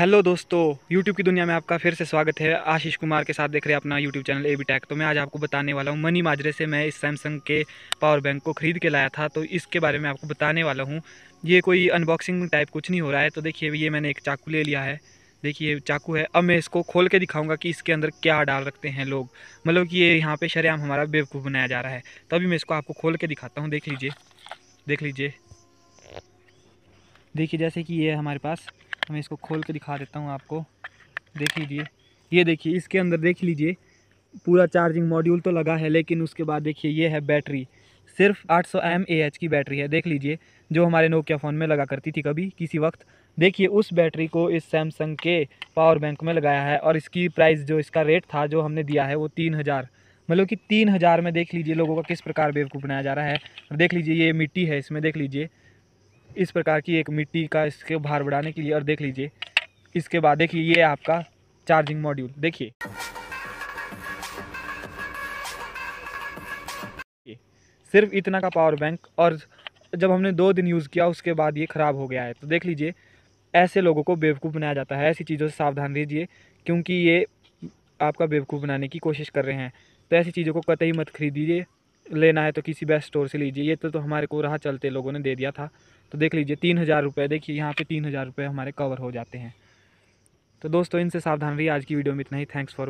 Hello दोस्तों YouTube की दुनिया में आपका फिर से स्वागत है। आशीष कुमार के साथ देख रहे हैं अपना YouTube channel A B Tech तो मैं आज आपको बताने वाला हूँ, मनी माजरे से मैं इस सैमसंग के पावर बैंक को ख़रीद के लाया था। तो इसके बारे में आपको बताने वाला हूँ। ये कोई अनबॉक्सिंग टाइप कुछ नहीं हो रहा है। तो देखिए, ये मैंने एक चाकू ले लिया है। देखिए चाकू है। अब मैं इसको खोल के दिखाऊँगा कि इसके अंदर क्या डाल रखते हैं लोग। मतलब कि ये यहाँ पे शरेआम हमारा बेवकूफ़ बनाया जा रहा है। तो अभी मैं इसको आपको खोल के दिखाता हूँ। देख लीजिए देख लीजिए। देखिए, जैसे कि ये है हमारे पास, मैं इसको खोल के दिखा देता हूँ आपको। देख लीजिए। ये देखिए, इसके अंदर देख लीजिए, पूरा चार्जिंग मॉड्यूल तो लगा है, लेकिन उसके बाद देखिए, ये है बैटरी। सिर्फ़ 800 सौ की बैटरी है। देख लीजिए, जो हमारे नोकिया फ़ोन में लगा करती थी कभी, किसी वक्त। देखिए, उस बैटरी को इस सैमसंग के पावर बैंक में लगाया है, और इसकी प्राइस जो इसका रेट था, जो हमने दिया है, वो तीन हज़ार। मतलब कि तीन हज़ार में देख लीजिए, लोगों का किस प्रकार बेवकूफ़ बनाया जा रहा है। देख लीजिए, ये मिट्टी है इसमें, देख लीजिए। इस प्रकार की एक मिट्टी का इसके भार बढ़ाने के लिए, और देख लीजिए, इसके बाद देखिए, ये आपका चार्जिंग मॉड्यूल देखिए। सिर्फ़ इतना का पावर बैंक और जब हमने दो दिन यूज़ किया, उसके बाद ये ख़राब हो गया है। तो देख लीजिए, ऐसे लोगों को बेवकूफ़ बनाया जाता है, ऐसी चीज़ों से सावधान रहिए, क्योंकि ये आपका बेवकूफ़ बनाने की कोशिश कर रहे हैं। तो ऐसी चीज़ों को कतई मत खरीदिए लेना है तो किसी बेस्ट स्टोर से लीजिए। ये तो, तो हमारे को रहा चलते लोगों ने दे दिया था। तो देख लीजिए तीन हज़ार रुपये देखिए यहाँ पे तीन हज़ार रुपये हमारे कवर हो जाते हैं। तो दोस्तों इनसे सावधान रही आज की वीडियो में इतना ही। Thanks for